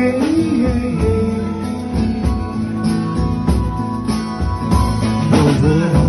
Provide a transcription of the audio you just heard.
yeah, yeah.